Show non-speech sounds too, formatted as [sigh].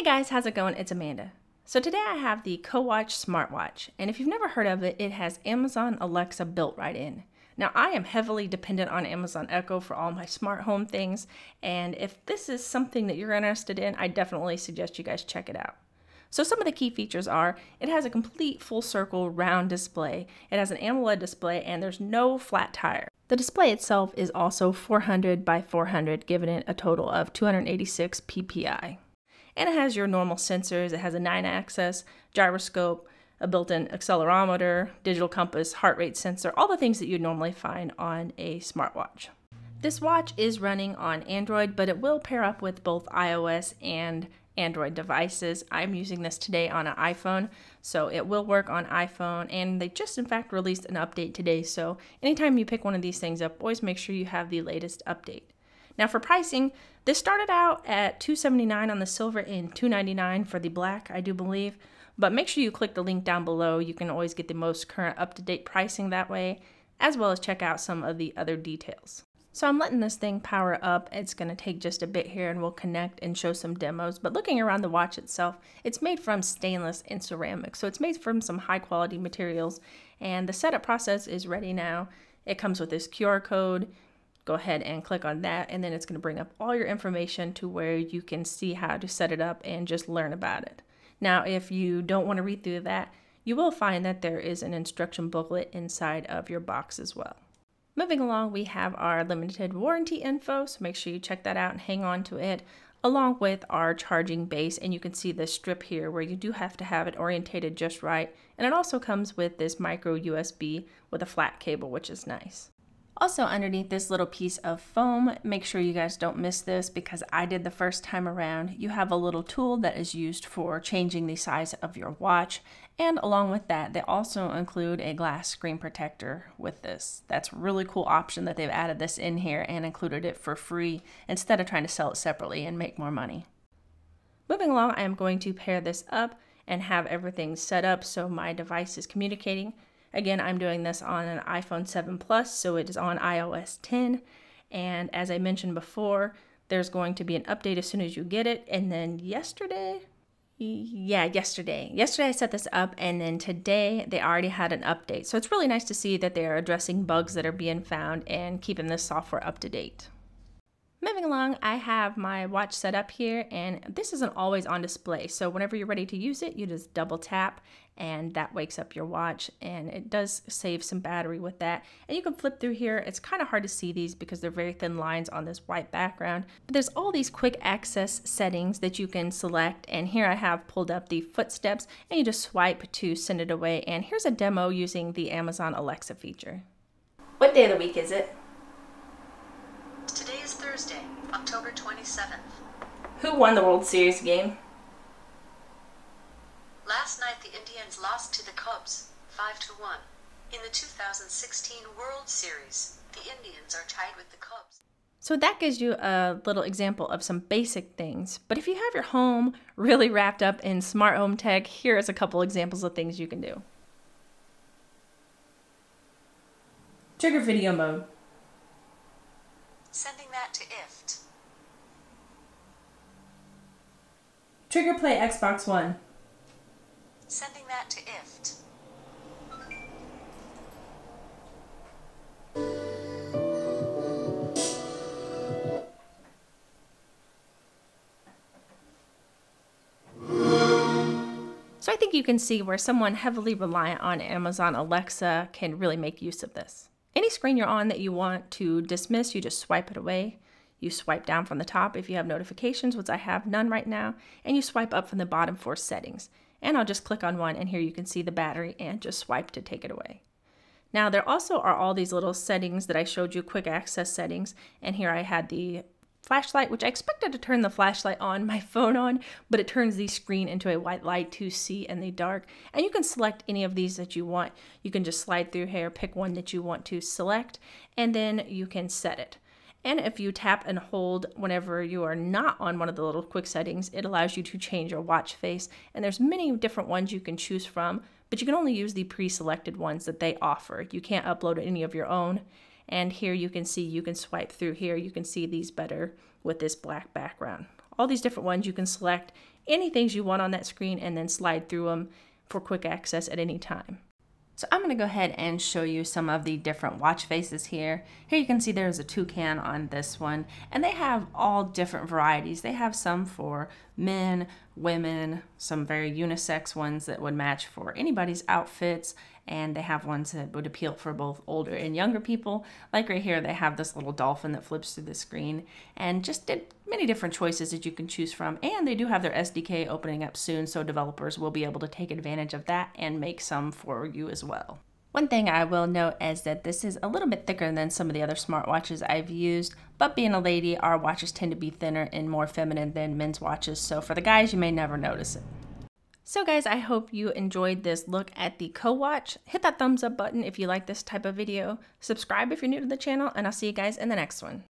Hey guys, how's it going? It's Amanda. So today I have the CoWatch smartwatch, and if you've never heard of it, it has Amazon Alexa built right in. Now I am heavily dependent on Amazon Echo for all my smart home things, and if this is something that you're interested in, I definitely suggest you guys check it out. So some of the key features are it has a complete full circle round display, it has an AMOLED display, and there's no flat tire. The display itself is also 400 by 400, giving it a total of 286 ppi. And it has your normal sensors. It has a 9 axis gyroscope, a built in accelerometer, digital compass, heart rate sensor, all the things that you'd normally find on a smartwatch. This watch is running on Android, but it will pair up with both iOS and Android devices. I'm using this today on an iPhone, so it will work on iPhone. And they just, in fact, released an update today. So anytime you pick one of these things up, always make sure you have the latest update. Now for pricing, this started out at 279 on the silver and 299 for the black, I do believe. But make sure you click the link down below. You can always get the most current up-to-date pricing that way, as well as check out some of the other details. So I'm letting this thing power up. It's going to take just a bit here and we'll connect and show some demos. But looking around the watch itself, it's made from stainless and ceramic. So it's made from some high quality materials and the setup process is ready now. It comes with this QR code go ahead and click on that and then it's going to bring up all your information to where you can see how to set it up and just learn about it. Now if you don't want to read through that, you will find that there is an instruction booklet inside of your box as well. Moving along, we have our limited warranty info, so make sure you check that out and hang on to it, along with our charging base. And you can see the strip here where you do have to have it orientated just right. And it also comes with this micro USB with a flat cable, which is nice. Also underneath this little piece of foam, make sure you guys don't miss this because I did the first time around, you have a little tool that is used for changing the size of your watch. And along with that, they also include a glass screen protector with this. That's really cool option that they've added this in here and included it for free instead of trying to sell it separately and make more money. Moving along, I am going to pair this up and have everything set up so my device is communicating Again, I'm doing this on an iPhone 7 Plus, so it is on iOS 10. And as I mentioned before, there's going to be an update as soon as you get it. And then yesterday, yeah, yesterday. Yesterday I set this up, and then today they already had an update. So it's really nice to see that they're addressing bugs that are being found and keeping this software up to date. Moving along, I have my watch set up here and this isn't always on display. So whenever you're ready to use it, you just double tap and that wakes up your watch and it does save some battery with that. And you can flip through here. It's kind of hard to see these because they're very thin lines on this white background. But there's all these quick access settings that you can select. And here I have pulled up the footsteps and you just swipe to send it away. And here's a demo using the Amazon Alexa feature. What day of the week is it? Thursday, October 27th. Who won the World Series game? Last night the Indians lost to the Cubs 5 to 1. In the 2016 World Series, the Indians are tied with the Cubs. So that gives you a little example of some basic things. But if you have your home really wrapped up in smart home tech, here's a couple examples of things you can do. Trigger video mode. Sending that to IFTTT. Trigger play Xbox One. Sending that to IFTTT. So I think you can see where someone heavily reliant on Amazon Alexa can really make use of this. Any screen you're on that you want to dismiss, you just swipe it away. You swipe down from the top if you have notifications, which I have none right now, and you swipe up from the bottom for settings. And I'll just click on one, and here you can see the battery and just swipe to take it away. Now, there also are all these little settings that I showed you, quick access settings, and here I had the flashlight, which I expected to turn the flashlight on [laughs] my phone on, but it turns the screen into a white light to see in the dark. And you can select any of these that you want. You can just slide through here, pick one that you want to select, and then you can set it. And if you tap and hold whenever you are not on one of the little quick settings, it allows you to change your watch face. And there's many different ones you can choose from, but you can only use the pre-selected ones that they offer. You can't upload any of your own. And here you can see, you can swipe through here, you can see these better with this black background. all these different ones. You can select any things you want on that screen and then slide through them for quick access at any time. So I'm going to go ahead and show you some of the different watch faces here. Here you can see there's a toucan on this one and they have all different varieties. They have some for men, women, some very unisex ones that would match for anybody's outfits and they have ones that would appeal for both older and younger people. Like right here, they have this little dolphin that flips through the screen and just did many different choices that you can choose from. And they do have their SDK opening up soon, so developers will be able to take advantage of that and make some for you as well. One thing I will note is that this is a little bit thicker than some of the other smartwatches I've used, but being a lady, our watches tend to be thinner and more feminine than men's watches, so for the guys, you may never notice it. So guys, I hope you enjoyed this look at the CoWatch. Hit that thumbs up button if you like this type of video. Subscribe if you're new to the channel, and I'll see you guys in the next one.